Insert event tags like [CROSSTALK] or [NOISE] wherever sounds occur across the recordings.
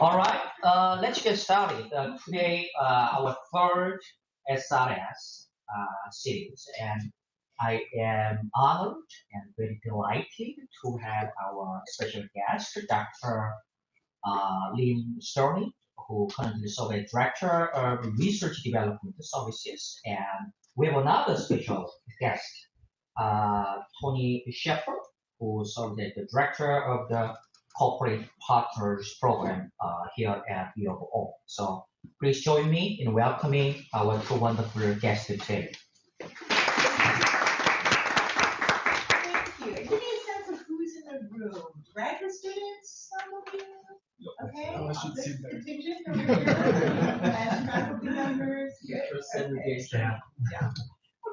All right, uh, let's get started. Uh, today, uh, our third SRS uh, series, and I am honored and very delighted to have our special guest, Dr. Uh, Lynn Stearney, who currently serves as Director of Research Development Services, and we have another special guest, uh, Tony Schaffer, who serves as the Director of the Corporate Partners Program uh, here at U of O. So please join me in welcoming our two wonderful guests today. Thank you. Give me a sense of who's in the room. Graduate students, some of you? Okay. I should This [LAUGHS] sit contingent over here. And faculty members. Good. Okay. Yeah.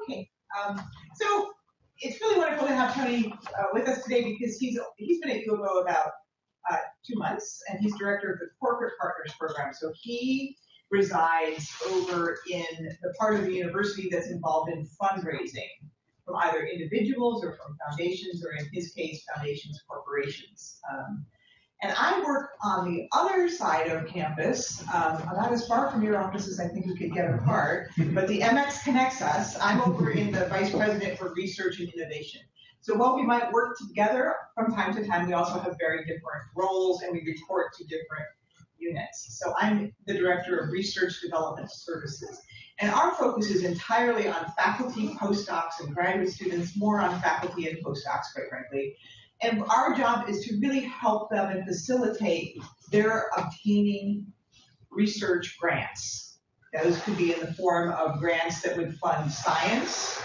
Okay. Um, so it's really wonderful to have Tony uh, with us today because he's he's been at U of O about uh, two months and he's director of the Corporate Partners Program. So he resides over in the part of the university that's involved in fundraising from either individuals or from foundations, or in his case, foundations, corporations. Um, and I work on the other side of campus, um, about as far from your office as I think we could get apart, but the EmX connects us. I'm over in the vice president for research and innovation. So while we might work together from time to time, we also have very different roles and we report to different units. So I'm the director of research development services. And our focus is entirely on faculty, postdocs, and graduate students, more on faculty and postdocs, quite frankly. And our job is to really help them and facilitate their obtaining research grants. Those could be in the form of grants that would fund science,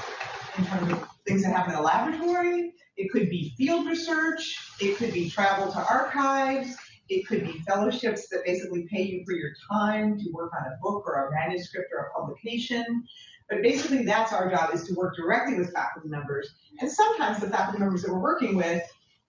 in terms of things that happen in a laboratory. It could be field research. It could be travel to archives. It could be fellowships that basically pay you for your time to work on a book or a manuscript or a publication. But basically, that's our job is to work directly with faculty members. And sometimes the faculty members that we're working with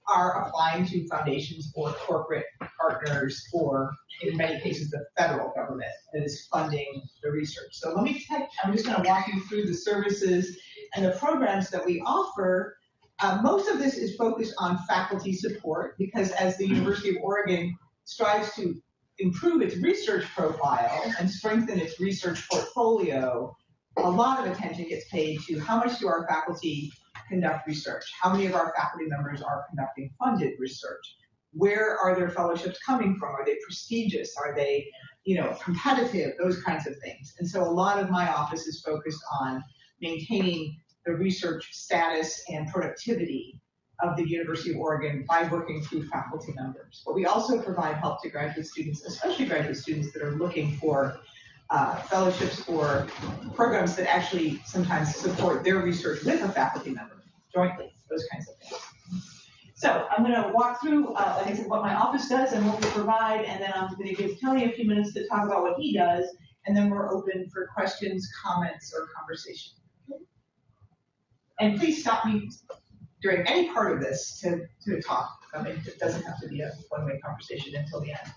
are applying to foundations or corporate partners or in many cases the federal government that is funding the research. So let me take, I'm just going to walk you through the services and the programs that we offer. Uh, most of this is focused on faculty support because as the University of Oregon strives to improve its research profile and strengthen its research portfolio, a lot of attention gets paid to how much do our faculty conduct research? How many of our faculty members are conducting funded research? Where are their fellowships coming from? Are they prestigious? Are they, you know, competitive? Those kinds of things. And so a lot of my office is focused on maintaining the research status and productivity of the University of Oregon by working through faculty members. But we also provide help to graduate students, especially graduate students that are looking for uh, fellowships or programs that actually sometimes support their research with a faculty member jointly, those kinds of things. So I'm going to walk through, uh, like I said, what my office does and what we provide, and then I'm going to give Tony a few minutes to talk about what he does, and then we're open for questions, comments, or conversation. And please stop me during any part of this to, to talk. I mean, it doesn't have to be a one-way conversation until the end.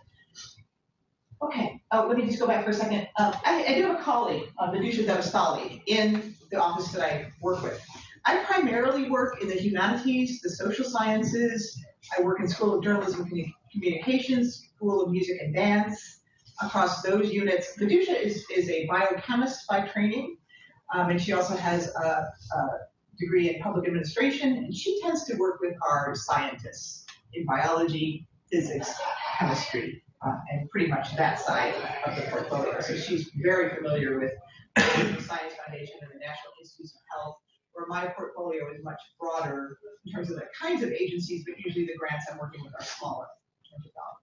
Okay, uh, let me just go back for a second. Uh, I, I do have a colleague, uh, Vidusha Devastali, in the office that I work with. I primarily work in the humanities, the social sciences. I work in School of Journalism and Communications, School of Music and Dance. Across those units, Vidusha is, is a biochemist by training, um, and she also has a, a degree in public administration, and she tends to work with our scientists in biology, physics, chemistry, uh, and pretty much that side of the portfolio. So she's very familiar with the [COUGHS] Science Foundation and the National Institutes of Health, where my portfolio is much broader in terms of the kinds of agencies, but usually the grants I'm working with are smaller in terms of dollars.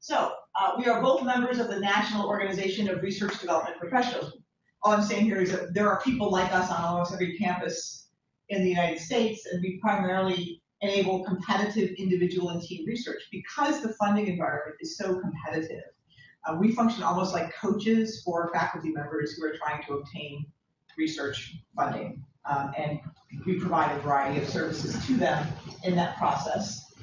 So uh, we are both members of the National Organization of Research Development Professionals. All I'm saying here is that there are people like us on almost every campus in the United States, and we primarily enable competitive individual and team research because the funding environment is so competitive. Uh, we function almost like coaches for faculty members who are trying to obtain research funding. Um, and we provide a variety of services to them in that process.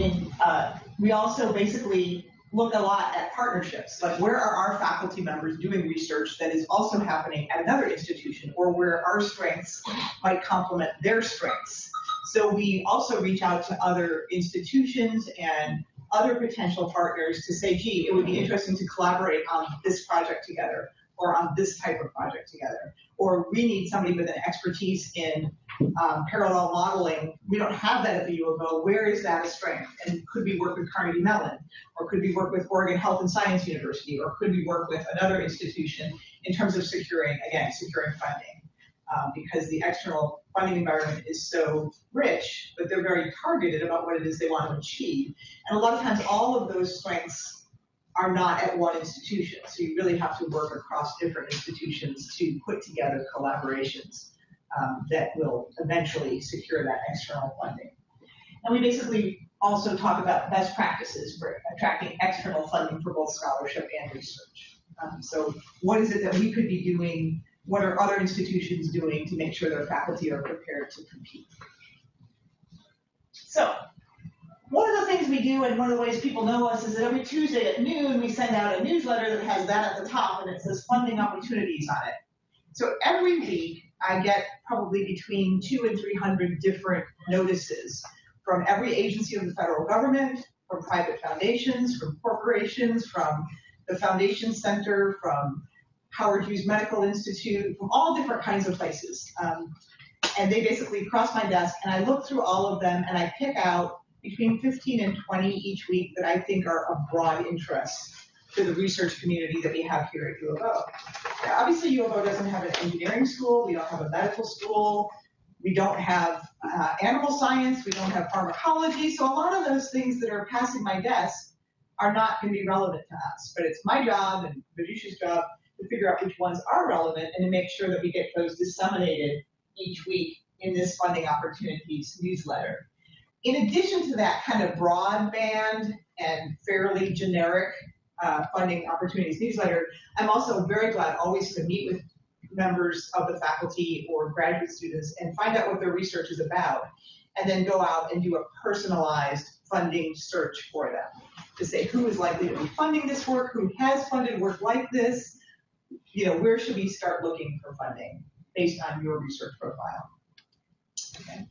And uh, we also basically look a lot at partnerships, like where are our faculty members doing research that is also happening at another institution or where our strengths might complement their strengths. So we also reach out to other institutions and other potential partners to say, gee, it would be interesting to collaborate on this project together or on this type of project together. Or we need somebody with an expertise in um, parallel modeling. We don't have that at the U of O. Where is that a strength? And could we work with Carnegie Mellon? Or could we work with Oregon Health and Science University? Or could we work with another institution in terms of securing, again, securing funding? Um, because the external funding environment is so rich, but they're very targeted about what it is they want to achieve. And a lot of times all of those strengths are not at one institution. So you really have to work across different institutions to put together collaborations um, that will eventually secure that external funding. And we basically also talk about best practices for attracting external funding for both scholarship and research. Um, so what is it that we could be doing what are other institutions doing to make sure their faculty are prepared to compete? So, one of the things we do and one of the ways people know us is that every Tuesday at noon we send out a newsletter that has that at the top and it says funding opportunities on it. So every week I get probably between two and 300 different notices from every agency of the federal government, from private foundations, from corporations, from the Foundation Center, from Howard Hughes Medical Institute, from all different kinds of places. Um, and they basically cross my desk, and I look through all of them, and I pick out between 15 and 20 each week that I think are of broad interest to the research community that we have here at U of O. Now, obviously, U of O doesn't have an engineering school, we don't have a medical school, we don't have uh, animal science, we don't have pharmacology, so a lot of those things that are passing my desk are not going to be relevant to us. But it's my job and Vijusha's job to figure out which ones are relevant and to make sure that we get those disseminated each week in this funding opportunities newsletter. In addition to that kind of broadband and fairly generic uh, funding opportunities newsletter, I'm also very glad always to meet with members of the faculty or graduate students and find out what their research is about, and then go out and do a personalized funding search for them to say who is likely to be funding this work, who has funded work like this, you know, where should we start looking for funding based on your research profile? Okay.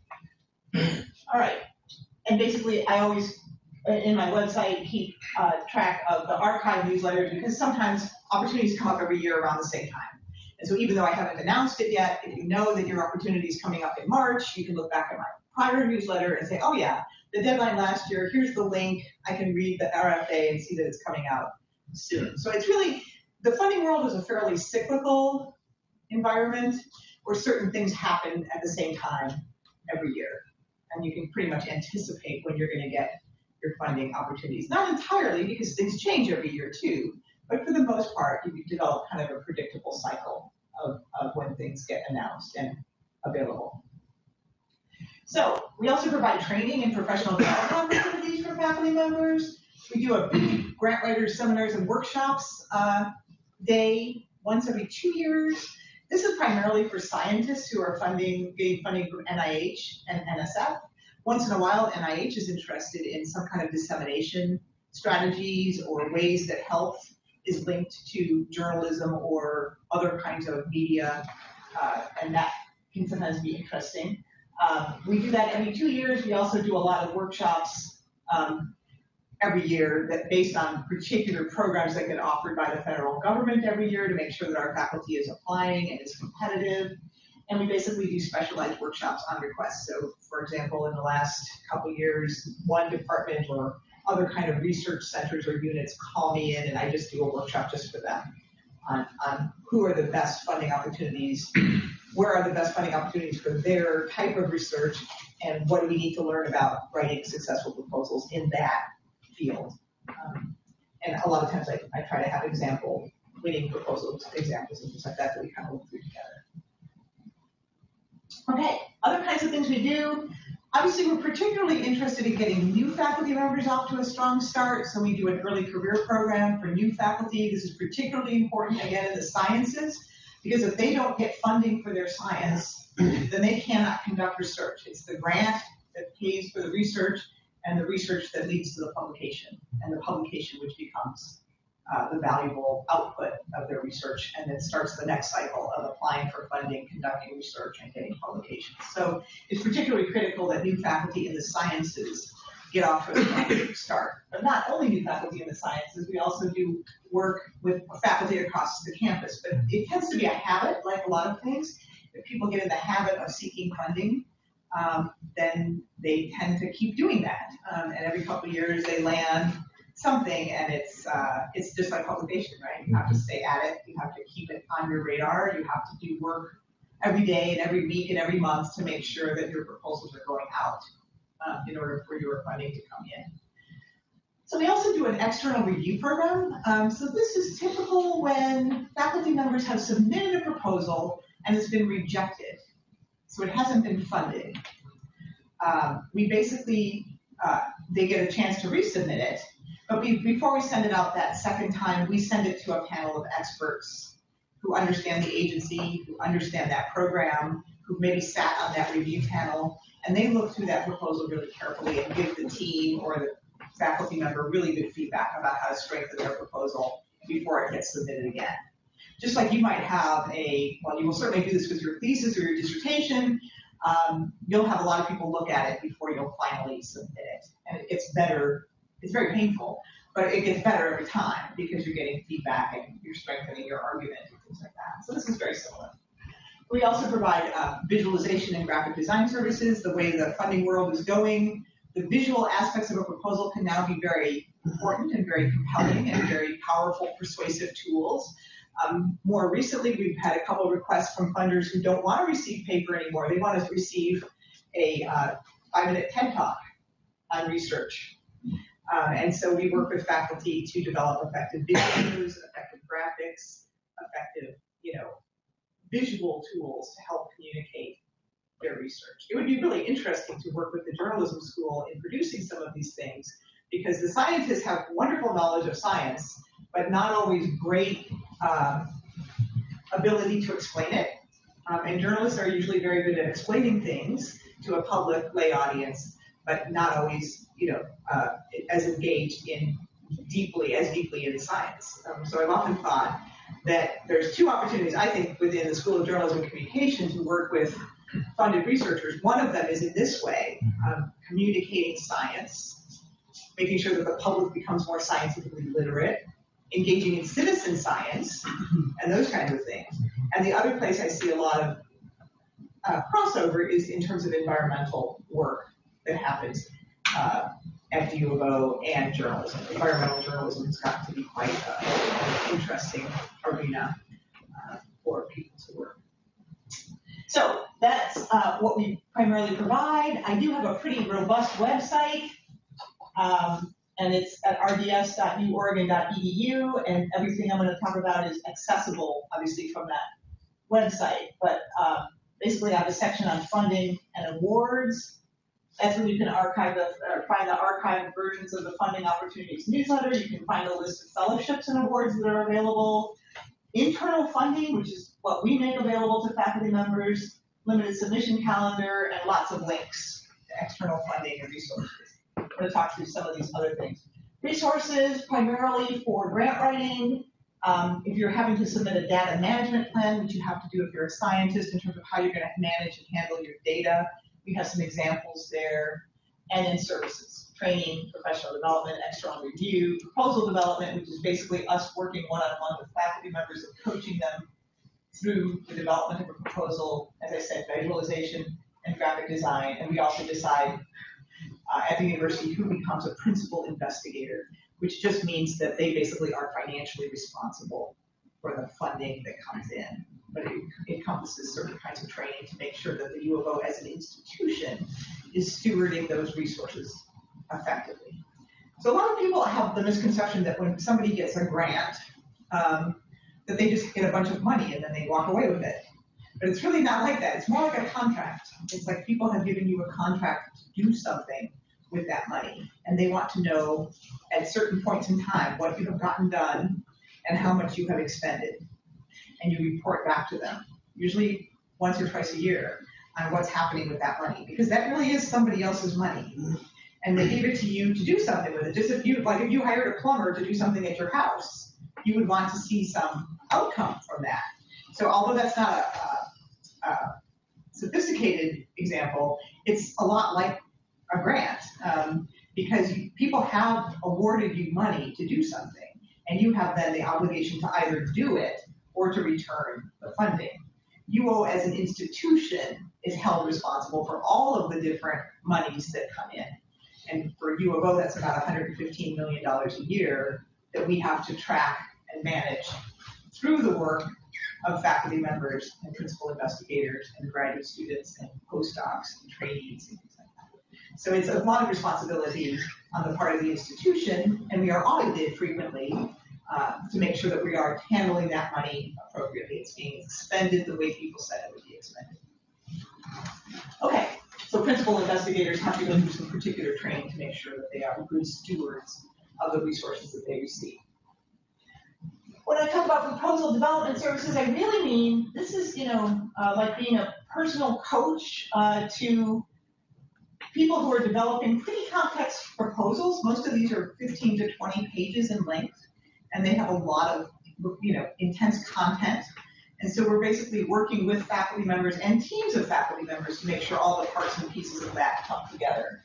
All right. And basically, I always, in my website, keep uh, track of the archive newsletter because sometimes opportunities come up every year around the same time. And so even though I haven't announced it yet, if you know that your opportunity is coming up in March, you can look back at my prior newsletter and say, oh yeah, the deadline last year, here's the link, I can read the RFA and see that it's coming out soon. So it's really, the funding world is a fairly cyclical environment where certain things happen at the same time every year. And you can pretty much anticipate when you're going to get your funding opportunities. Not entirely, because things change every year too, but for the most part, you develop kind of a predictable cycle of, of when things get announced and available. So we also provide training and professional development opportunities for faculty members. We do a big grant writers seminars and workshops uh, day once every two years. This is primarily for scientists who are funding, getting funding from NIH and NSF. Once in a while, NIH is interested in some kind of dissemination strategies or ways that health is linked to journalism or other kinds of media, uh, and that can sometimes be interesting. Um, we do that every two years. We also do a lot of workshops um, every year that based on particular programs that get offered by the federal government every year to make sure that our faculty is applying and is competitive. And we basically do specialized workshops on request. So for example, in the last couple years, one department or other kind of research centers or units call me in and I just do a workshop just for them on, on who are the best funding opportunities, where are the best funding opportunities for their type of research, and what do we need to learn about writing successful proposals in that field. Um, and a lot of times I, I try to have example winning proposals, examples and things like that that we kind of look through together. Okay, other kinds of things we do. Obviously, we're particularly interested in getting new faculty members off to a strong start, so we do an early career program for new faculty. This is particularly important, again, in the sciences, because if they don't get funding for their science, then they cannot conduct research. It's the grant that pays for the research, and the research that leads to the publication, and the publication which becomes uh, the valuable output of their research and then starts the next cycle of applying for funding, conducting research, and getting publications. So it's particularly critical that new faculty in the sciences get off to a start. But not only new faculty in the sciences, we also do work with faculty across the campus. But it tends to be a habit, like a lot of things. that people get in the habit of seeking funding, um, then they tend to keep doing that. Um, and every couple of years they land something and it's uh, it's just like publication, right? You have to stay at it, you have to keep it on your radar, you have to do work every day and every week and every month to make sure that your proposals are going out um, in order for your funding to come in. So we also do an external review program. Um, so this is typical when faculty members have submitted a proposal and it's been rejected. So it hasn't been funded. Um, we basically, uh, they get a chance to resubmit it, but we, before we send it out that second time, we send it to a panel of experts who understand the agency, who understand that program, who maybe sat on that review panel, and they look through that proposal really carefully and give the team or the faculty member really good feedback about how to strengthen their proposal before it gets submitted again. Just like you might have a, well, you will certainly do this with your thesis or your dissertation, um, you'll have a lot of people look at it before you'll finally submit it. And it gets better, it's very painful, but it gets better every time because you're getting feedback and you're strengthening your argument and things like that. So this is very similar. We also provide uh, visualization and graphic design services, the way the funding world is going. The visual aspects of a proposal can now be very important and very compelling and very powerful, persuasive tools. Um, more recently, we've had a couple requests from funders who don't want to receive paper anymore. They want to receive a uh, five-minute TED Talk on research. Um, and so we work with faculty to develop effective videos, effective graphics, effective, you know, visual tools to help communicate their research. It would be really interesting to work with the journalism school in producing some of these things because the scientists have wonderful knowledge of science, but not always great um, ability to explain it. Um, and journalists are usually very good at explaining things to a public lay audience, but not always, you know, uh, as engaged in deeply, as deeply in science. Um, so I've often thought that there's two opportunities, I think, within the School of Journalism and Communication to work with funded researchers. One of them is in this way, um, communicating science, making sure that the public becomes more scientifically literate, engaging in citizen science, [CLEARS THROAT] and those kinds of things. And the other place I see a lot of uh, crossover is in terms of environmental work that happens uh, at the U of O and journalism. Environmental journalism has gotten to be quite uh, an interesting arena uh, for people to work. So that's uh, what we primarily provide. I do have a pretty robust website, um, and it's at rds.uoregon.edu, and everything I'm going to talk about is accessible, obviously, from that website. But um, basically, I have a section on funding and awards. That's where you can archive the, or find the archived versions of the funding opportunities newsletter. You can find a list of fellowships and awards that are available. Internal funding, which is what we make available to faculty members, limited submission calendar, and lots of links to external funding and resources. Going to talk through some of these other things. Resources primarily for grant writing. Um, if you're having to submit a data management plan, which you have to do if you're a scientist in terms of how you're going to manage and handle your data, we have some examples there. And then services, training, professional development, external review, proposal development, which is basically us working one-on-one with faculty members and coaching them through the development of a proposal, as I said, visualization and graphic design. And we also decide uh, at the university who becomes a principal investigator, which just means that they basically are financially responsible for the funding that comes in but it encompasses certain kinds of training to make sure that the U of O as an institution is stewarding those resources effectively. So a lot of people have the misconception that when somebody gets a grant, um, that they just get a bunch of money and then they walk away with it. But it's really not like that. It's more like a contract. It's like people have given you a contract to do something with that money, and they want to know at certain points in time what you have gotten done and how much you have expended and you report back to them, usually once or twice a year, on what's happening with that money, because that really is somebody else's money. And they gave it to you to do something with it. Just if you, like if you hired a plumber to do something at your house, you would want to see some outcome from that. So although that's not a, a, a sophisticated example, it's a lot like a grant um, because you, people have awarded you money to do something, and you have then the obligation to either do it or to return the funding. UO as an institution is held responsible for all of the different monies that come in. And for U of O, that's about $115 million a year that we have to track and manage through the work of faculty members and principal investigators and graduate students and postdocs and trainees and things like that. So it's a lot of responsibility on the part of the institution, and we are audited frequently uh, to make sure that we are handling that money appropriately. It's being expended the way people said it would be expended. Okay, so principal investigators have to go through some particular training to make sure that they are good stewards of the resources that they receive. When I talk about proposal development services, I really mean this is, you know, uh, like being a personal coach uh, to people who are developing pretty complex proposals. Most of these are 15 to 20 pages in length, and they have a lot of, you know, intense content. And so we're basically working with faculty members and teams of faculty members to make sure all the parts and pieces of that come together.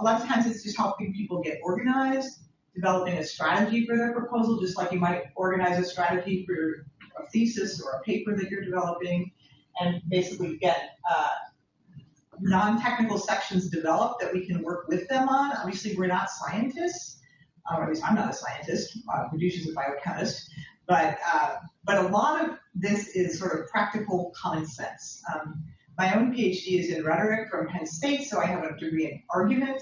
A lot of times it's just helping people get organized developing a strategy for their proposal, just like you might organize a strategy for a thesis or a paper that you're developing, and basically get uh, non-technical sections developed that we can work with them on. Obviously, we're not scientists, uh, or at least I'm not a scientist. Uh, is a biochemist, but uh, but a lot of this is sort of practical common sense. Um, my own PhD is in rhetoric from Penn State, so I have a degree in argument.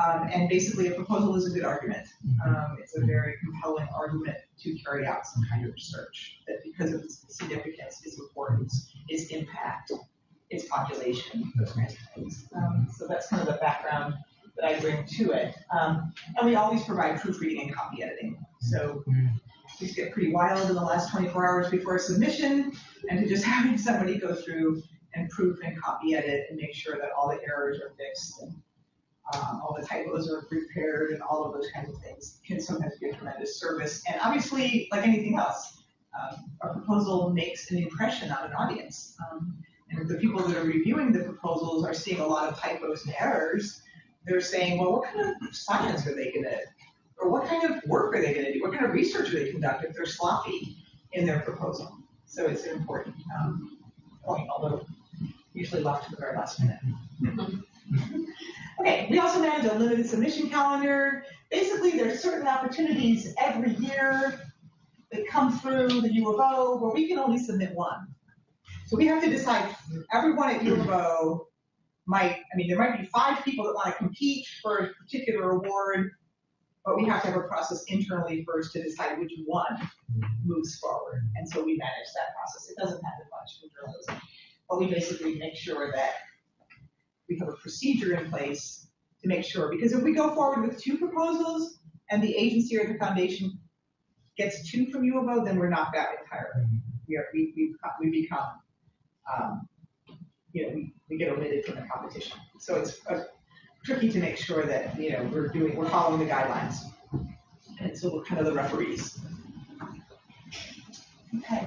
Um, and basically, a proposal is a good argument. Mm-hmm. Um, it's a very compelling argument to carry out some kind of research that because of its significance, its importance, its impact, its population, those kinds of things. Um, so that's kind of the background that I bring to it. Um, and we always provide proofreading and copy editing. So things get pretty wild in the last 24 hours before submission, and to just [LAUGHS] having somebody go through and proof and copy edit and make sure that all the errors are fixed and um, all the typos are prepared and all of those kinds of things can sometimes be a tremendous service. And obviously, like anything else, um, a proposal makes an impression on an audience. Um, and if the people that are reviewing the proposals are seeing a lot of typos and errors, they're saying, well, what kind of science are they going to, or what kind of work are they going to do? What kind of research are they conduct if they're sloppy in their proposal? So it's an important um, point, although usually left to the very last minute. Okay, we also manage a limited submission calendar. Basically, there's certain opportunities every year that come through the U of O where we can only submit one. So we have to decide, everyone at U of O might, I mean, there might be five people that want to compete for a particular award, but we have to have a process internally first to decide which one moves forward. And so we manage that process. It doesn't happen much in journalism, but we basically make sure that we have a procedure in place to make sure. Because if we go forward with two proposals and the agency or the foundation gets two from U of O, then we're not that entirely. We are we we, we become um, you know we, we get omitted from the competition. So it's uh, tricky to make sure that you know we're doing we're following the guidelines, and so we're kind of the referees. Okay.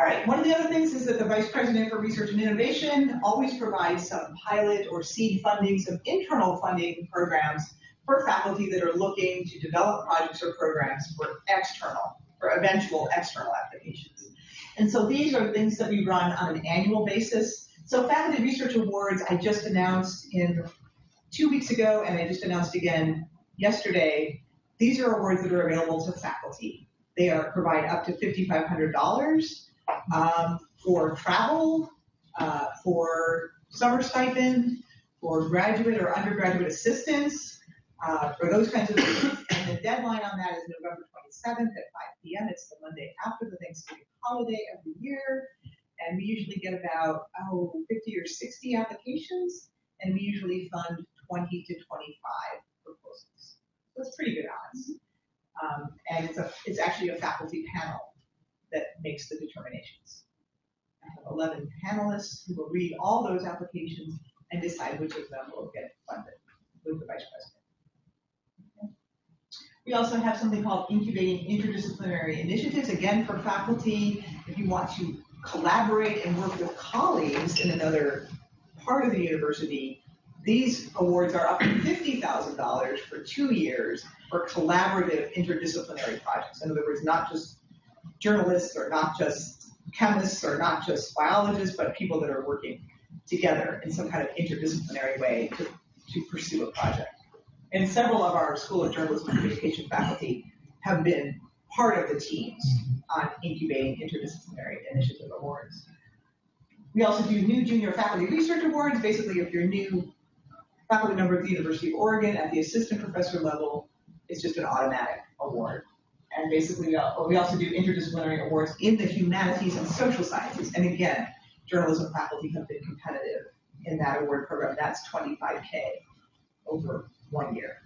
All right, one of the other things is that the Vice President for Research and Innovation always provides some pilot or seed funding, some internal funding programs for faculty that are looking to develop projects or programs for external, for eventual external applications. And so these are things that we run on an annual basis. So Faculty Research Awards, I just announced in two weeks ago, and I just announced again yesterday. These are awards that are available to faculty. They are provide up to $5,500 um, for travel, uh, for summer stipend, for graduate or undergraduate assistance, uh, for those kinds of things. And the deadline on that is November 27th at 5 p.m. It's the Monday after the Thanksgiving holiday every year. And we usually get about, oh, 50 or 60 applications, and we usually fund 20 to 25 proposals. So it's pretty good odds. Um, and it's, a, it's actually a faculty panel that makes the determinations. I have 11 panelists who will read all those applications and decide which of them will get funded with the vice president. We also have something called incubating interdisciplinary initiatives, again for faculty. If you want to collaborate and work with colleagues in another part of the university, these awards are up to $50,000 for two years for collaborative interdisciplinary projects. In other words, not just journalists or not just chemists or not just biologists, but people that are working together in some kind of interdisciplinary way to, to pursue a project. And several of our School of Journalism and Communication faculty have been part of the teams on incubating interdisciplinary initiative awards. We also do new junior faculty research awards. Basically, if you're new faculty member at the University of Oregon at the assistant professor level, it's just an automatic award. And basically, we also do interdisciplinary awards in the humanities and social sciences. And again, journalism faculty have been competitive in that award program. That's 25K over one year.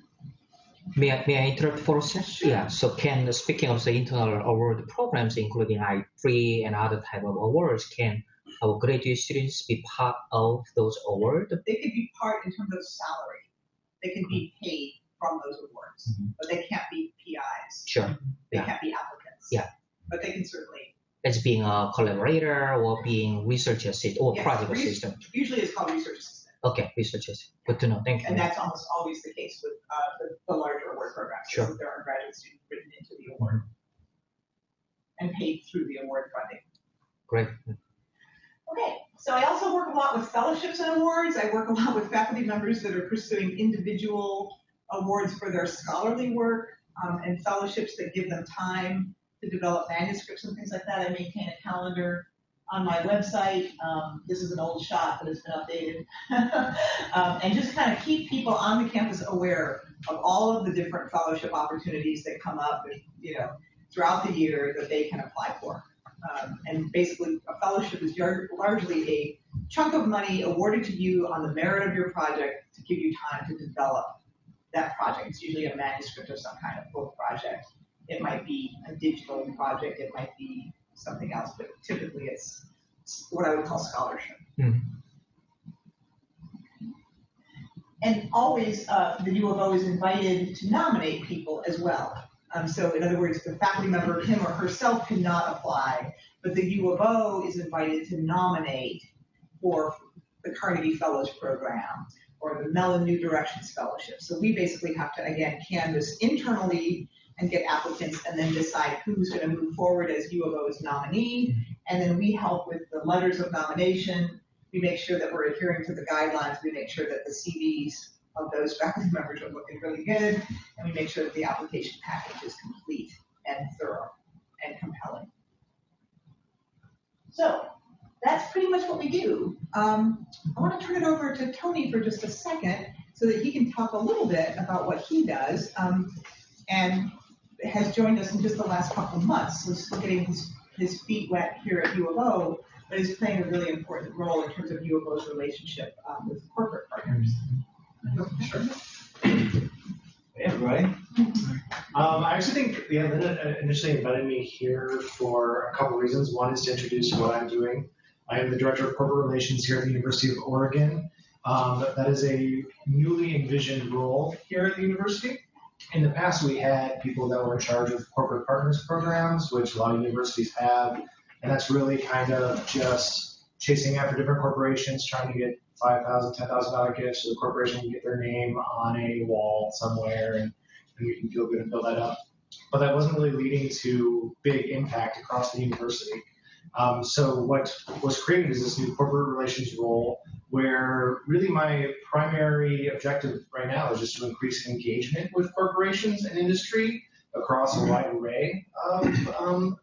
May I, may I interrupt for a second? Sure. Yeah. So can speaking of the internal award programs, including I3 and other type of awards, can our graduate students be part of those awards? They could be part in terms of salary. They can be paid from those awards, Mhm. but they can't be PIs. Sure. They Yeah. can't be applicants. Yeah. But they can certainly, As being a collaborator or being research assistant or project res- assistant. usually it's called research assistant. Okay, research assistant. Good to know. Thank you. And that's almost always the case with uh, the, the larger award programs. Sure. There are graduate students written into the award and paid through the award funding. Great. Okay, so I also work a lot with fellowships and awards. I work a lot with faculty members that are pursuing individual awards for their scholarly work um, and fellowships that give them time to develop manuscripts and things like that. I maintain a calendar on my website. Um, this is an old shot, but it's been updated. [LAUGHS] um, and just kind of keep people on the campus aware of all of the different fellowship opportunities that come up, you know, throughout the year that they can apply for. Um, and basically, a fellowship is lar- largely a chunk of money awarded to you on the merit of your project to give you time to develop that project. It's usually a manuscript of some kind of book project. It might be a digital project, it might be something else, but typically it's what I would call scholarship. Mhm. And always, uh, the U of O is invited to nominate people as well. Um, so in other words, the faculty member, him or herself cannot apply, but the U of O is invited to nominate for the Carnegie Fellows Program or the Mellon New Directions Fellowship. So we basically have to, again, canvass internally and get applicants and then decide who's going to move forward as U of O's nominee. And then we help with the letters of nomination. We make sure that we're adhering to the guidelines. We make sure that the CVs of those [LAUGHS] faculty members are looking really good. And we make sure that the application package is complete and thorough and compelling. So that's pretty much what we do. Um, I want to turn it over to Tony for just a second so that he can talk a little bit about what he does um, and has joined us in just the last couple of months. So he's still getting his, his feet wet here at U of O, but is playing a really important role in terms of U of O's relationship um, with corporate partners. Sure. Hey, everybody. Um, I actually think, yeah, Linda initially invited me here for a couple reasons. One is to introduce what I'm doing. I am the Director of Corporate Relations here at the University of Oregon. Um, that is a newly envisioned role here at the university. In the past, we had people that were in charge of corporate partners programs, which a lot of universities have, and that's really kind of just chasing after different corporations, trying to get $5,000, $10,000 gifts so the corporation can get their name on a wall somewhere and, and we can feel good and build that up. But that wasn't really leading to big impact across the university. Um, so what was created is this new corporate relations role where really my primary objective right now is just to increase engagement with corporations and industry across a wide array of um,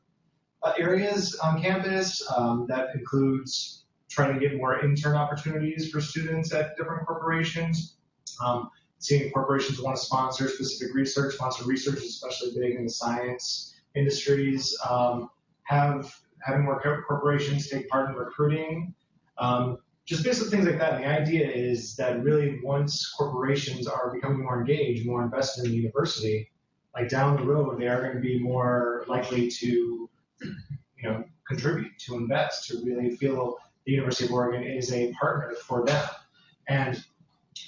uh, areas on campus. Um, that includes trying to get more intern opportunities for students at different corporations. Um, seeing corporations want to sponsor specific research, sponsor research, especially big in the science industries. Um, have having more corporations take part in recruiting. Um, just basic things like that. And the idea is that really once corporations are becoming more engaged, more invested in the university, like down the road, they are going to be more likely to, you know, contribute, to invest, to really feel the University of Oregon is a partner for them. And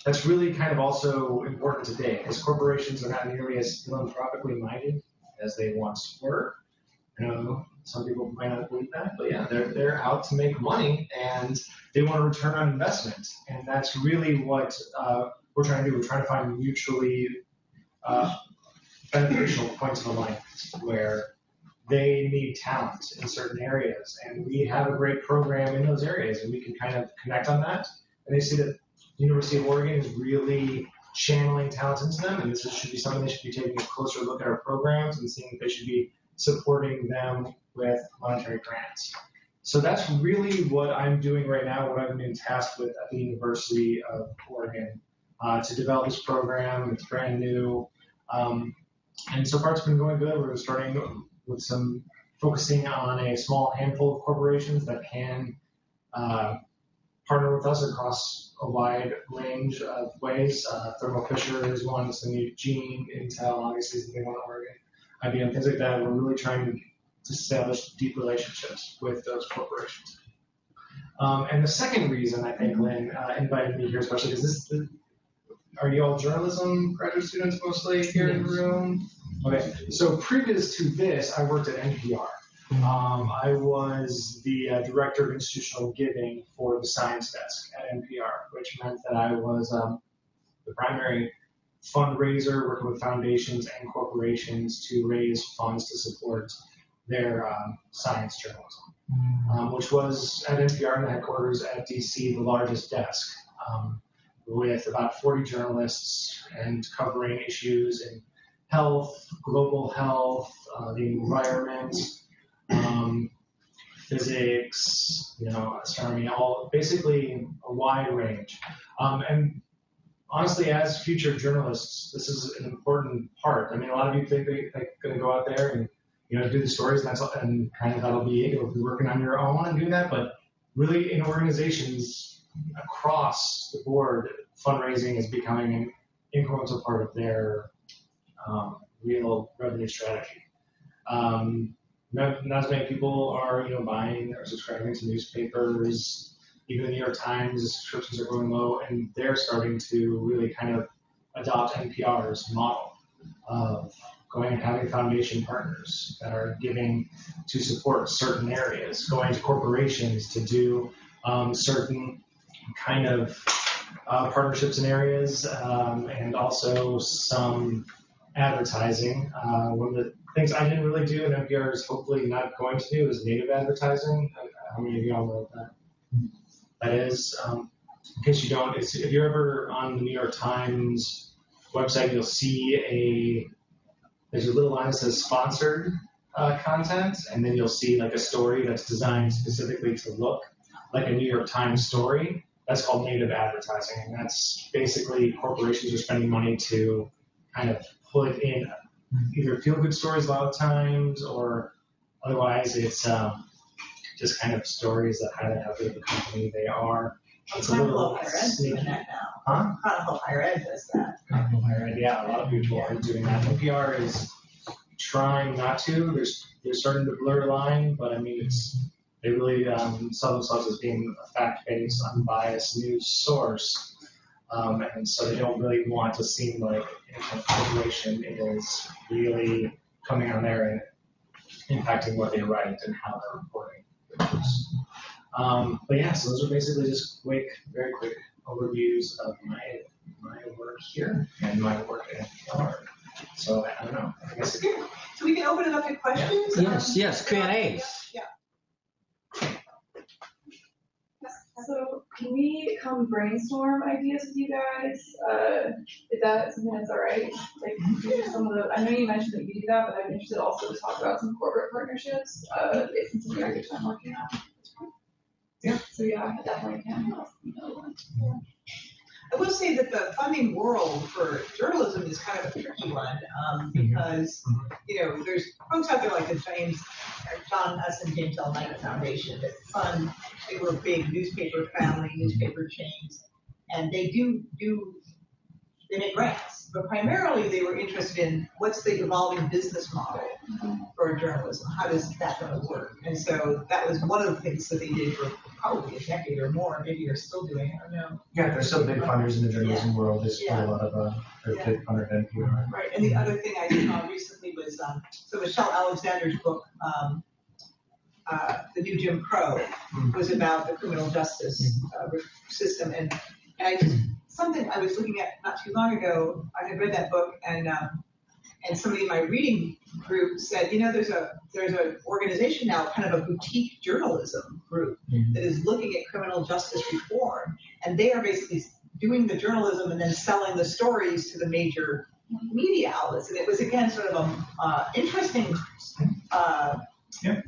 that's really kind of also important today, because corporations are not nearly as philanthropically minded as they once were. I know some people might not believe that, but yeah, they're, they're out to make money and they want a return on investment. And that's really what uh, we're trying to do. We're trying to find mutually uh, beneficial points of alignment where they need talent in certain areas. And we have a great program in those areas and we can kind of connect on that. And they see that University of Oregon is really channeling talent into them, and this should be something they should be taking a closer look at our programs and seeing if they should be supporting them with monetary grants. So that's really what I'm doing right now, what I've been tasked with at the University of Oregon uh, to develop this program. It's brand new. Um, and so far it's been going good. We're starting with some focusing on a small handful of corporations that can uh, partner with us across a wide range of ways. Uh, Thermo Fisher is one, so Eugene, Intel, obviously is the big one, Oregon, IBM, things like that. We're really trying to establish deep relationships with those corporations. Um, and the second reason I think Lynn uh, invited me here, especially is this, the, are you all journalism graduate students mostly here in the room? Okay, so previous to this, I worked at NPR. Um, I was the uh, director of institutional giving for the science desk at NPR, which meant that I was um, the primary fundraiser working with foundations and corporations to raise funds to support their um, science journalism, um, which was at NPR in the headquarters at DC, the largest desk, um, with about 40 journalists and covering issues in health, global health, uh, the environment, um, physics, you know, astronomy, all basically a wide range. Um, and honestly, as future journalists, this is an important part. I mean, a lot of you think they, are going to go out there and you know do the stories, and that's and kind of that'll be it. You'll be working on your own and doing that. But really, in organizations across the board, fundraising is becoming an incremental part of their um, real revenue strategy. Um, not, not as many people are, you know, buying or subscribing to newspapers. Even the New York Times subscriptions are going low, and they're starting to really kind of adopt NPR's model of going and having foundation partners that are giving to support certain areas, going to corporations to do um, certain kind of uh, partnerships in areas, um, and also some advertising. Uh, one of the things I didn't really do and NPR is hopefully not going to do is native advertising. How many of y'all know that that is? Um, in case you don't, if you're ever on the New York Times website, you'll see a there's a little line that says sponsored uh, content, and then you'll see like a story that's designed specifically to look like a New York Times story. That's called native advertising, and that's basically corporations are spending money to kind of put in either feel good stories a lot of times or otherwise it's um, just kind of stories that highlight how good of a company they are. It's a little higher ed doing that now. Huh? Chronicle Higher Ed does that. Chronicle Higher Ed, yeah, a lot of people are doing that. NPR is trying not to. There's they're starting to blur the line, but I mean it's they really um, sell themselves as being a fact-based, unbiased news source, um, and so they don't really want to seem like a corporation is really coming on there and impacting what they write and how they're reporting Um, but yeah, so those are basically just quick, very quick overviews of my my work here and my work at NPR. So I don't know. I guess. Okay, so we can open it up to questions. Yes, Um, yes, Q and A's. Yeah. So can we come brainstorm ideas with you guys? Uh, is that something that's all right? Like some of the, I know you mentioned that you do that, but I'm interested also to talk about some corporate partnerships. Uh, it's something I I'm working on. Yeah. So yeah, I definitely can. I'll email one. I will say that the funding world for journalism is kind of a tricky one, um, mm-hmm. because, mm-hmm. you know, there's folks out there like the James, uh, John S. and James L. Knight Foundation that fund, they were big newspaper family, newspaper chains, and they do, do, they make grants, but primarily they were interested in what's the evolving business model for journalism? How does that going to work? And so that was one of the things that they did for probably a decade or more. Maybe they're still doing it. I don't know. Yeah, there's some big funders in the journalism world. They support Yeah. a lot of uh, they're Yeah. big funder NPR. Right. And the other thing I saw recently was um, so Michelle Alexander's book, um, uh, The New Jim Crow, was about the criminal justice uh, system. And, and I just, something I was looking at not too long ago, I had read that book and, um, and somebody in my reading group said, you know, there's a, there's an organization now, kind of a boutique journalism group Mhm. that is looking at criminal justice reform. And they are basically doing the journalism and then selling the stories to the major media outlets. And it was again sort of a, uh, interesting, uh, Yeah.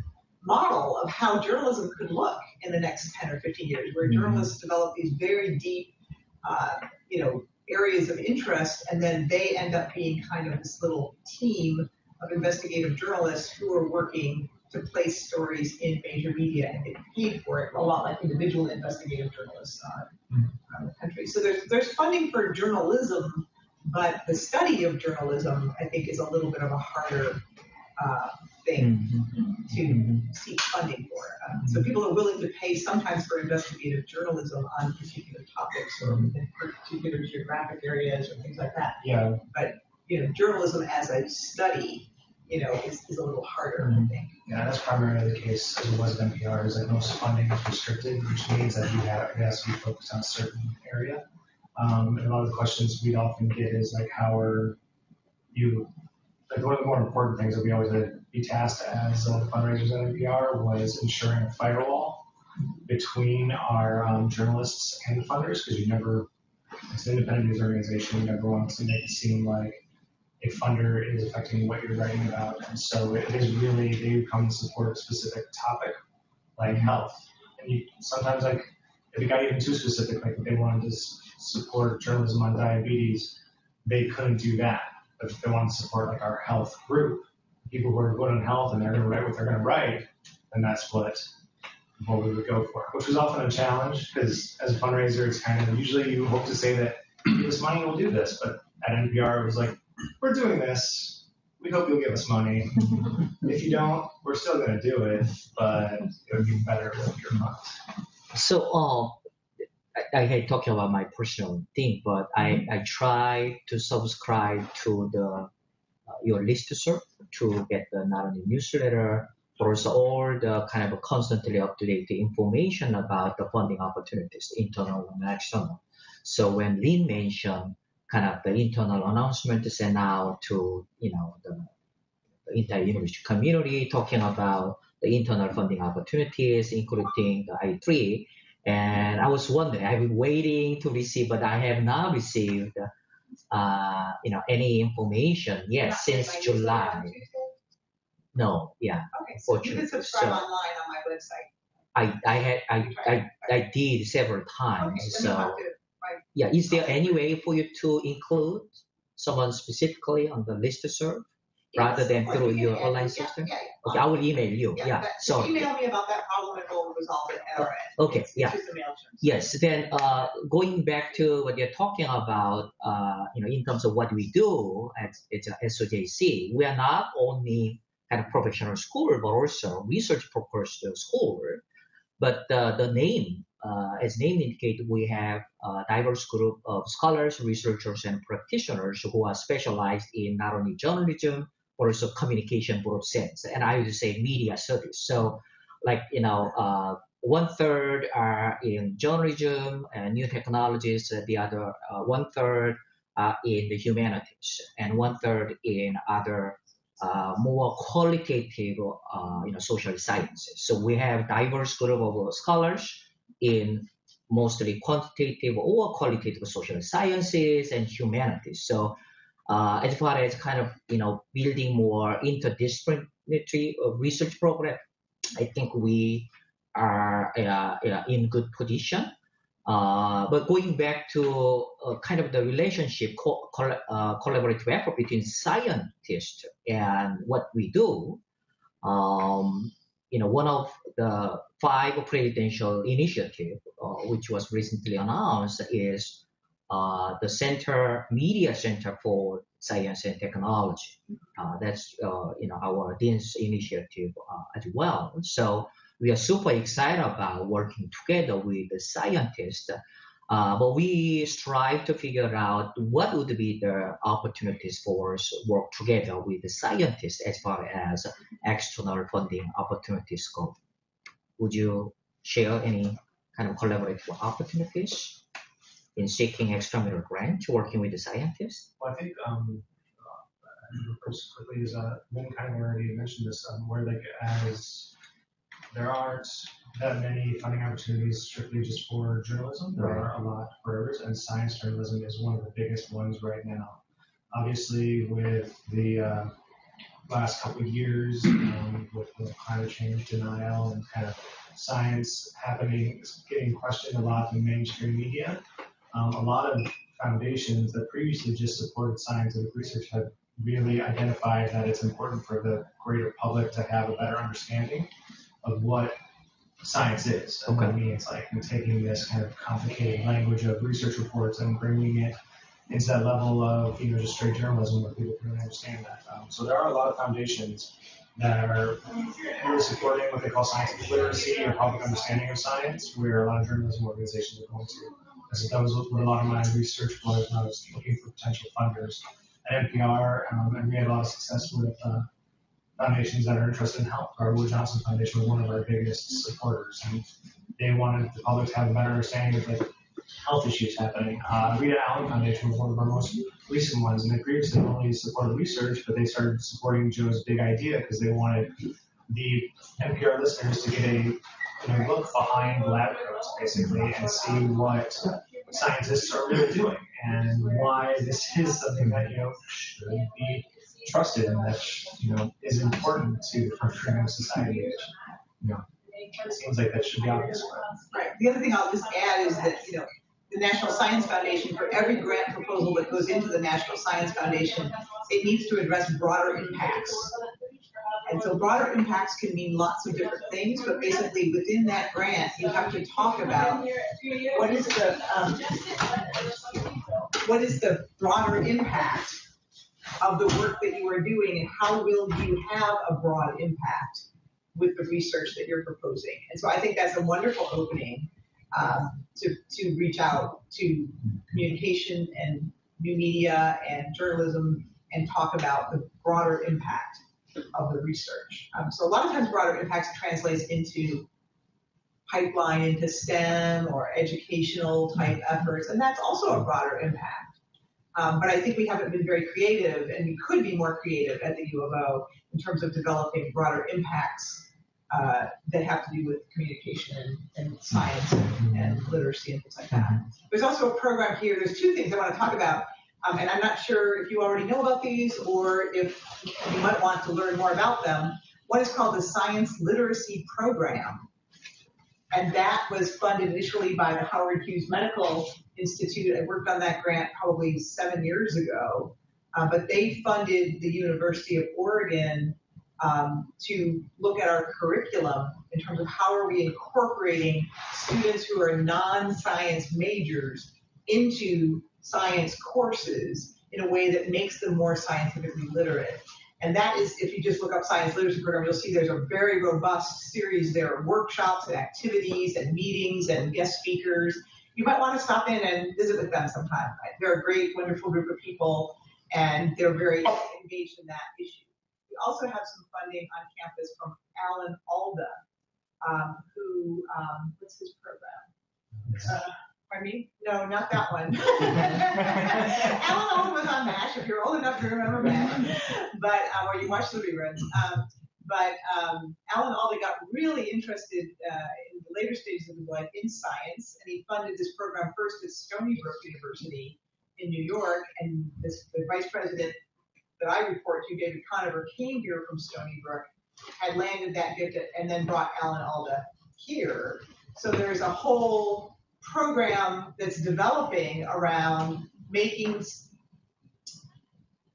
model of how journalism could look in the next 10 or 15 years, where Mhm. journalists develop these very deep, uh, you know, areas of interest, and then they end up being kind of this little team of investigative journalists who are working to place stories in major media and get paid for it, a lot like individual investigative journalists are around the country. So there's, there's funding for journalism, but the study of journalism, I think, is a little bit of a harder uh, thing Mhm. to Mhm. seek funding for. Um, so people are willing to pay sometimes for investigative journalism on particular topics or within particular geographic areas or things like that. Yeah, But You know, journalism as a study, you know, is, is a little harder, I think. yeah, that's primarily the case as it was at NPR. Is that most funding is restricted, which means that you have it has to be focused on a certain area. Um, and a lot of the questions we'd often get is like, how are you? Like one of the more important things that we always had be tasked as uh, fundraisers at NPR was ensuring a firewall between our um, journalists and the funders, because you never, as an independent news organization, you never want to make it seem like a funder is affecting what you're writing about. And so it is really, they come and support a specific topic, like health. And you, sometimes like, if it got even too specific, like if they wanted to support journalism on diabetes, they couldn't do that. But if they wanted to support like our health group, people who are good on health and they're gonna write what they're gonna write, then that's what, what we would go for, which was often a challenge, because as a fundraiser, it's kind of, usually you hope to say that, this money, we'll do this, but at NPR, it was like, we're doing this. We hope you'll give us money. [LAUGHS] if you don't, we're still going to do it, but it would be better with your funds. So, um, I, I hate talking about my personal thing, but I, I try to subscribe to the your listserv to get the not only newsletter, but also all the kind of constantly updated information about the funding opportunities, internal and external. So when Lynn mentioned kind of the internal announcement sent out to you know the, the entire university community, talking about the internal funding opportunities, including the I3. And I was wondering, I've been waiting to receive, but I have not received, uh, you know, any information Not since July. No, yeah, Okay, so you can Fortunately, subscribe so- online on my website. I, I had, I, I, I did several times. Okay, then so you'll have to, yeah, is there any way for you to include someone specifically on the list to serve rather than through your online system? Okay, I will email you. yeah, so Email me about that problem and we'll resolve it at our end. Okay, yeah. It's just a mail. Yes, then uh, going back to what you're talking about, uh, you know, in terms of what we do at, at SOJC, we are not only kind of professional school, but also research purpose school. But uh, the name, uh, as name indicate, we have a diverse group of scholars, researchers, and practitioners who are specialized in not only journalism, also communication broad sense. And I would say media studies. So, like, you know, uh, one third are in journalism and new technologies, uh, the other uh, one third are in the humanities, and one third in other uh, more qualitative, uh, you know, social sciences. So we have diverse group of scholars in mostly quantitative or qualitative social sciences and humanities. So uh, as far as kind of you know building more interdisciplinary uh, research program, I think we are uh, uh, in good position. Uh, but going back to uh, kind of the relationship, co- coll- collaborative effort between scientists and what we do, um, you know, one of the five presidential initiative, which was recently announced, is uh, the center, media center for science and technology. Uh, that's uh, you know our dean's initiative uh, as well. So we are super excited about working together with the scientists. Uh, but we strive to figure out what would be the opportunities for us to work together with the scientists as far as external funding opportunities go. Would you share any kind of collaborative opportunities in seeking extramural grants, working with the scientists? Well, I think um, uh, first quickly is uh, Lynn kind of already mentioned this, um, where like as there aren't that many funding opportunities strictly just for journalism. There are a lot for others, and science journalism is one of the biggest ones right now. Obviously, with the uh, last couple of years, um, with the climate change denial and kind of science happening, getting questioned a lot in mainstream media, um, a lot of foundations that previously just supported scientific research have really identified that it's important for the greater public to have a better understanding of what science is and what it means, like and taking this kind of complicated language of research reports and bringing it into that level of you know just straight journalism where people can really understand that. Um, so there are a lot of foundations that are really supporting what they call scientific literacy or public understanding of science, where a lot of journalism organizations are going to. That was what a lot of my research was when I was looking for potential funders at NPR, um, and we had a lot of success with uh, foundations that are interested in health. Robert Wood Johnson Foundation was one of our biggest supporters, and they wanted the public to have a better understanding of like health issues happening. Uh, Rita Allen Foundation was one of our most recent ones, and they previously only supported research, but they started supporting Joe's big idea because they wanted the NPR listeners to get a you know, look behind lab coats, basically, and see what scientists are really doing and why this is something that you know should be trusted and that you know is important to the functioning of society. You know, it seems like that should be obvious. Right. The other thing I'll just add is that, you know, the National Science Foundation, for every grant proposal that goes into the National Science Foundation, it needs to address broader impacts. And so broader impacts can mean lots of different things, but basically within that grant, you have to talk about what is the, um, what is the broader impact of the work that you are doing and how will you have a broad impact with the research that you're proposing. And so I think that's a wonderful opening um, to, to reach out to communication and new media and journalism and talk about the broader impact of the research. Um, so a lot of times broader impacts translates into pipeline into STEM or educational type efforts, and that's also a broader impact. Um, but I think we haven't been very creative, and we could be more creative at the U of O in terms of developing broader impacts uh, that have to do with communication and, and science and, and, literacy and things like that. There's also a program here. There's two things I want to talk about, um, and I'm not sure if you already know about these or if you might want to learn more about them. One is called the Science Literacy Program, and that was funded initially by the Howard Hughes Medical Institute. I worked on that grant probably seven years ago, uh, but they funded the University of Oregon um, to look at our curriculum in terms of how are we incorporating students who are non-science majors into science courses in a way that makes them more scientifically literate. And that is, if you just look up science literacy program, you'll see there's a very robust series there of workshops and activities and meetings and guest speakers. You might want to stop in and visit with them sometime. They're a great, wonderful group of people, and they're very engaged in that issue. We also have some funding on campus from Alan Alda, um, who, um, what's his program? Uh, pardon me? No, not that one. [LAUGHS] Alan Alda was on MASH, if you're old enough to remember MASH, but, um, or you watch the reruns. Um, but um, Alan Alda got really interested uh, in the later stages of his life in science, and he funded this program first at Stony Brook University in New York, and this, the vice president that I report to, David Conover, came here from Stony Brook, had landed that gift, and then brought Alan Alda here. So there's a whole program that's developing around making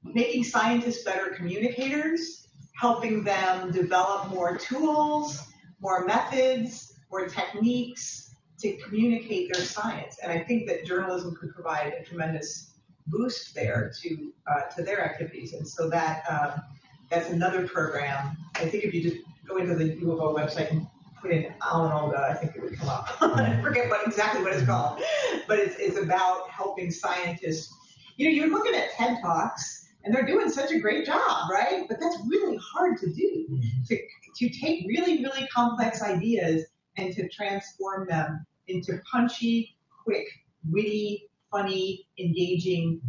making scientists better communicators, helping them develop more tools, more methods, more techniques to communicate their science. And I think that journalism could provide a tremendous boost there to, uh, to their activities. And so that, um, that's another program. I think if you just go into the U of O website and put in Alan Alda, I think it would come up. [LAUGHS] I forget what, exactly what it's called. But it's, it's about helping scientists. You know, you're looking at TED Talks and they're doing such a great job, right? But that's really hard to do. To, to take really, really complex ideas and to transform them into punchy, quick, witty, funny, engaging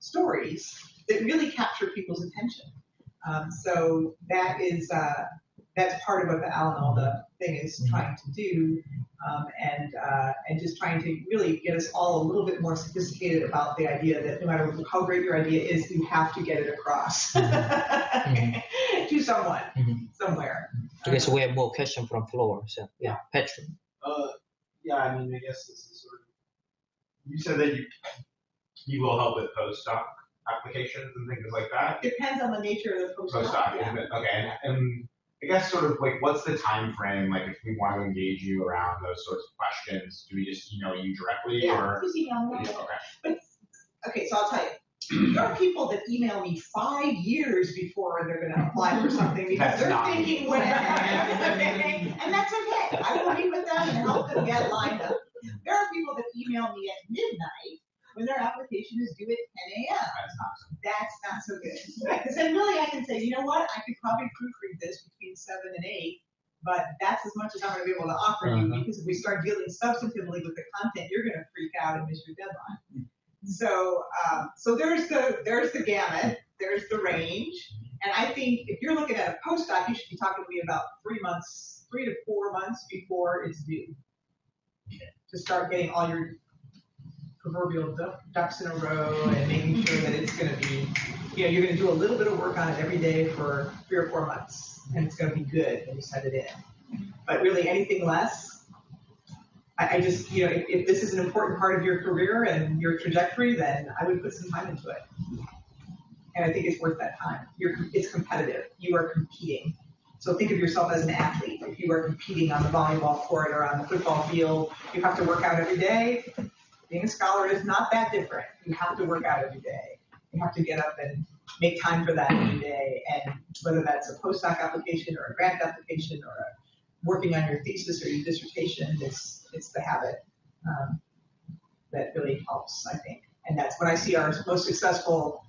stories that really capture people's attention. Um, so that is uh, that's part of what the Alan Alda thing is trying to do, um, and uh, and just trying to really get us all a little bit more sophisticated about the idea that no matter how great your idea is, you have to get it across [LAUGHS] to someone Mhm. somewhere. I guess we have more question from floor. So yeah, Patrick. Uh, yeah, I mean, I guess this is sort of, you said that you, you will help with postdoc applications and things like that? Depends on the nature of the postdoc. Postdoc, yeah. Okay, and, and I guess sort of like, what's the time frame? like if we want to engage you around those sorts of questions, do we just email you directly Yeah, or? just email me. Okay, Okay, so I'll tell you, there are people that email me five years before they're gonna apply for something because That's they're thinking when, and that's okay. I will meet with them and help them get lined up. There are people that email me at midnight when their application is due at ten AM. that's not, That's not so good. Because then really I can say, you know what, I could probably proofread this between seven and eight, but that's as much as I'm gonna be able to offer you, Uh-huh. because if we start dealing substantively with the content, you're gonna freak out and miss your deadline. So, um, so there's the, there's the gamut, there's the range, and I think if you're looking at a postdoc, you should be talking to me about three months, three to four months before it's due. To start getting all your proverbial duck- ducks in a row and making sure that it's gonna be, you know, you're gonna do a little bit of work on it every day for three or four months, and it's gonna be good when you send it in. But really, anything less, I, I just, you know, if, if this is an important part of your career and your trajectory, then I would put some time into it. And I think it's worth that time. You're, it's competitive. You are competing. So think of yourself as an athlete. If you are competing on the volleyball court or on the football field, you have to work out every day. Being a scholar is not that different. You have to work out every day. You have to get up and make time for that every day. And whether that's a postdoc application or a grant application or working on your thesis or your dissertation, it's, it's the habit um, that really helps, I think. And that's when I see our most successful,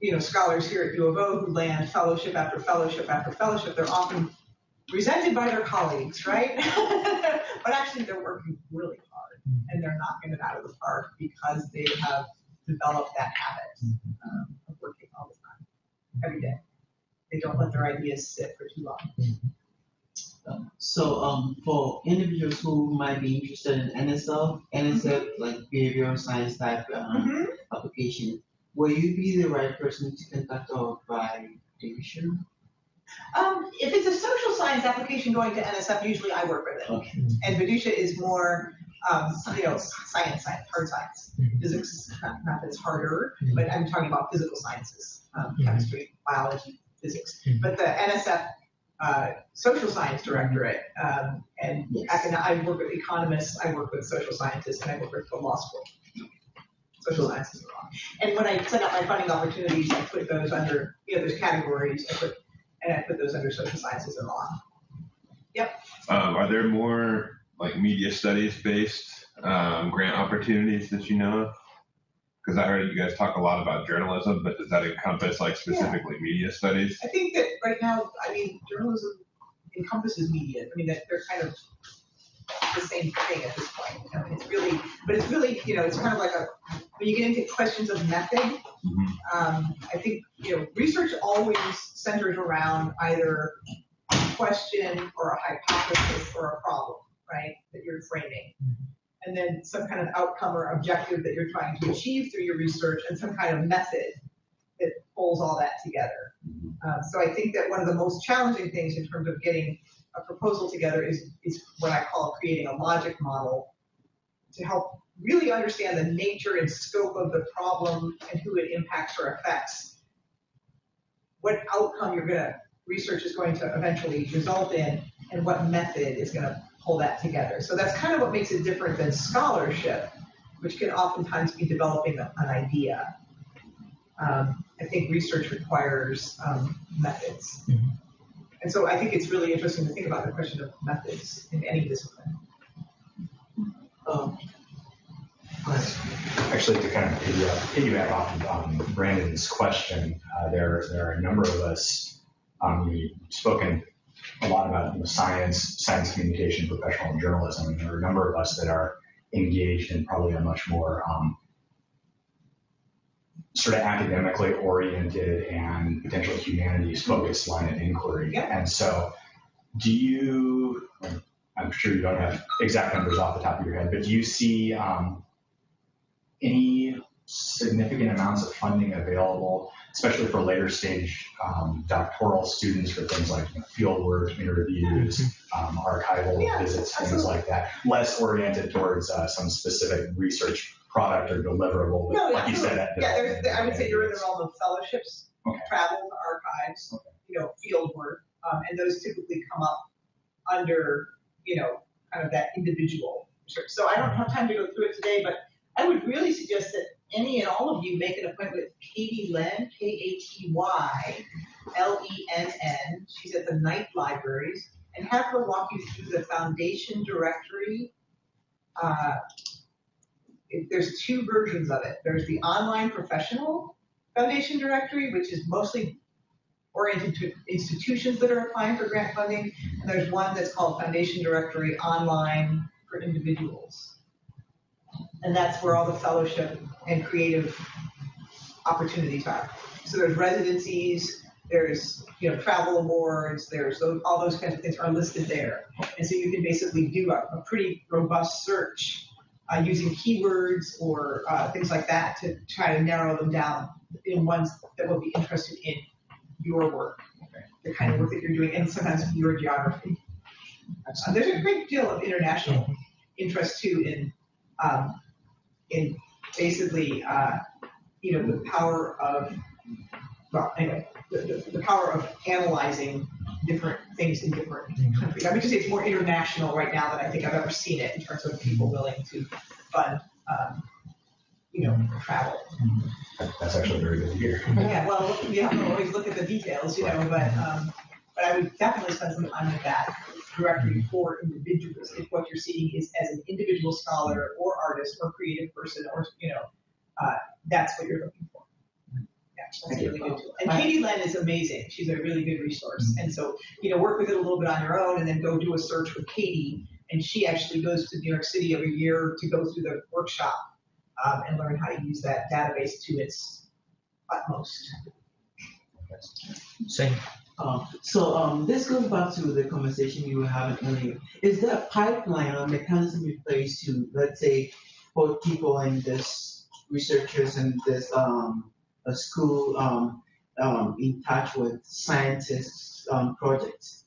you know, scholars here at U of O who land fellowship after fellowship after fellowship. They're often resented by their colleagues, right? [LAUGHS] but actually, they're working really and they're knocking it out of the park because they have developed that habit um, of working all the time, every day. They don't let their ideas sit for too long. So, um, for individuals who might be interested in NSF, NSF, like behavioral science type, um, application, will you be the right person to contact or by division? Um, if it's a social science application going to NSF, usually I work with it. Okay. And Vidusha is more, um, you know, science, science, hard science. Mhm. Physics, not, not that it's harder, Mhm. but I'm talking about physical sciences, um, Mhm. chemistry, biology, physics. Mhm. But the NSF, uh, social science directorate, um, and Yes. I, I work with economists, I work with social scientists, and I work with the law school. Social sciences and law. And when I set out my funding opportunities, I put those under, you know, there's categories, I put, and I put those under social sciences and law. Um, are there more like media studies based um, grant opportunities that you know of? Because I heard you guys talk a lot about journalism, but does that encompass like specifically media studies? I think that right now, I mean, journalism encompasses media. I mean, that they're kind of the same thing at this point. You know, it's really, but it's really, you know, it's kind of like a when you get into questions of method. Mhm. Um, I think you know, research always centers around either a question or a hypothesis or a problem, right? That you're framing. And then some kind of outcome or objective that you're trying to achieve through your research and some kind of method that pulls all that together. Um, so I think that one of the most challenging things in terms of getting a proposal together is, is what I call creating a logic model to help really understand the nature and scope of the problem and who it impacts or affects. What outcome you're gonna research is going to eventually result in, and what method is gonna pull that together. So that's kind of what makes it different than scholarship, which can oftentimes be developing an idea. Um, I think research requires, um, methods. Mhm. And so I think it's really interesting to think about the question of methods in any discipline. Um, Actually, to kind of piggyback, piggyback off of um, Brandon's question, uh, there, there are a number of us, um, we've spoken a lot about you know, science, science communication, professional journalism, and there are a number of us that are engaged in probably a much more um, sort of academically oriented and potentially humanities focused line of inquiry. Yeah. And so, do you, I'm sure you don't have exact numbers off the top of your head, but do you see um, any significant amounts of funding available, especially for later stage um, doctoral students for things like you know, field work, interviews, um, archival Yeah, visits, things absolutely. like that, less oriented towards uh, some specific research product or deliverable, No, like you said, that Yeah, there's, I would say you're in the realm of fellowships, Okay. travel to archives, you know, field work, um, and those typically come up under, you know, kind of that individual research. So I don't have time to go through it today, but I would really suggest that any and all of you make an appointment with Katy Lenn, K A T Y L E N N. She's at the Knight Libraries, and have her walk you through the foundation directory. Uh, it- there's two versions of it. There's the online professional foundation directory, which is mostly oriented to institutions that are applying for grant funding. And there's one that's called Foundation Directory Online for individuals. And that's where all the fellowship and creative opportunities are. So there's residencies, there's, you know, travel awards, there's those, all those kinds of things are listed there. And so you can basically do a, a pretty robust search uh, using keywords or uh, things like that to try to narrow them down in ones that will be interested in your work, the kind of work that you're doing, and sometimes your geography. Uh, there's a great deal of international interest too in um, in basically uh, you know the power of well anyway the, the, the power of analyzing different things in different countries. I mean, just say it's more international right now than I think I've ever seen it in terms of people willing to fund um, you know travel. That's actually very good to hear. Yeah, well, you have to always look at the details, you know, but, um, but I would definitely spend some time with that directory for individuals. If what you're seeing is as an individual scholar or artist or creative person or, you know, uh, that's what you're looking for. Yeah, that's a really good tool. And Katy Lenn is amazing. She's a really good resource. And so, you know, work with it a little bit on your own and then go do a search with Katy. And she actually goes to New York City every year to go through the workshop um, and learn how to use that database to its utmost. Same. Um, so um, this goes back to the conversation you were having earlier. Is there a pipeline or mechanism in place to, let's say, put people in this researchers in this um, school um, um, in touch with scientists um, projects,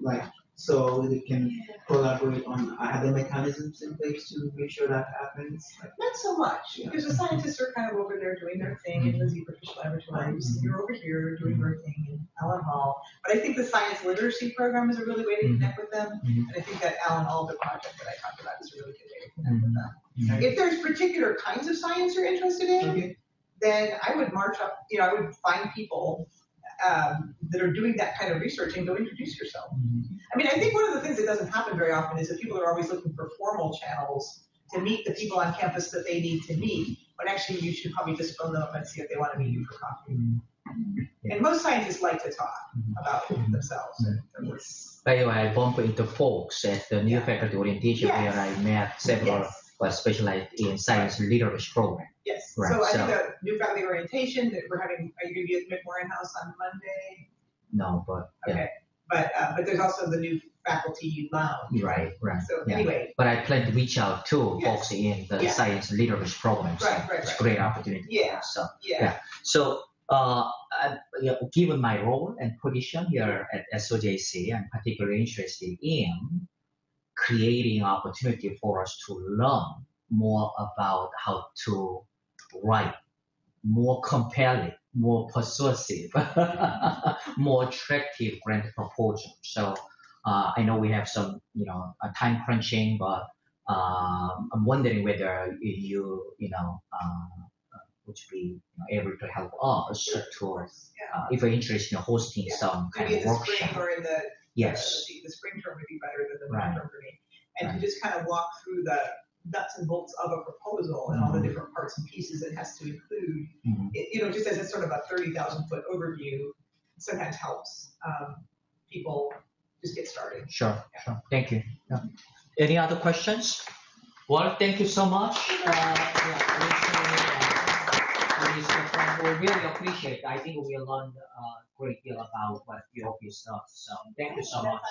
like so they can collaborate on are there mechanisms in place to make sure that happens? Not so much, because the scientists are kind of over there doing their thing in the zebrafish laboratories, and you're over here doing your thing in Allen Hall. But I think the science literacy program is a really way to mm-hmm. connect with them, Mhm. and I think that Alan Alda project that I talked about is a really good way to connect with them. Mm-hmm. If there's particular kinds of science you're interested in, then I would march up, you know, I would find people um, that are doing that kind of research and go introduce yourself. Mm-hmm. I mean, I think one of the things that doesn't happen very often is that people are always looking for formal channels to meet the people on campus that they need to meet, when actually you should probably just phone them up and see if they want to meet you for coffee. Mm-hmm. And most scientists like to talk mm-hmm. about themselves. By the way, I bumped into folks at the new faculty orientation Yes. where I met several Yes. Specialized in science literacy program. Yes, Right, so I so- think new faculty orientation that we're having, are you gonna be at McMorran House on Monday? No, but yeah, Okay, but, uh, but there's also the new faculty lounge, right? right. So yeah. anyway, But I plan to reach out to Yes. folks in the Yeah. science literacy program. So Right, right, It's a great opportunity. Yeah. So, yeah, so uh, I, yeah, given my role and position here at SOJC, I'm particularly interested in creating opportunity for us to learn more about how to write more compelling more persuasive, [LAUGHS] more attractive grant proposal. So uh, I know we have some, you know, a time crunching, but um, I'm wondering whether you, you know, uh, would be you know, able to help us to, uh, if you're interested in hosting Yeah. some kind Maybe of in the spring workshop. or in the. Yes. The, the spring term would be better than the Right. winter term for me. And to just kind of walk through the nuts and bolts of a proposal and all the different parts and pieces it has to include. Mhm. It, you know, just as a sort of a thirty thousand foot overview, sometimes helps, um, people just get started. Sure, sure. Thank you. Yeah. Any other questions? Well, thank you so much. Uh, yeah, We really appreciate it. I think we learned a great deal about what your office does. So thank you so much.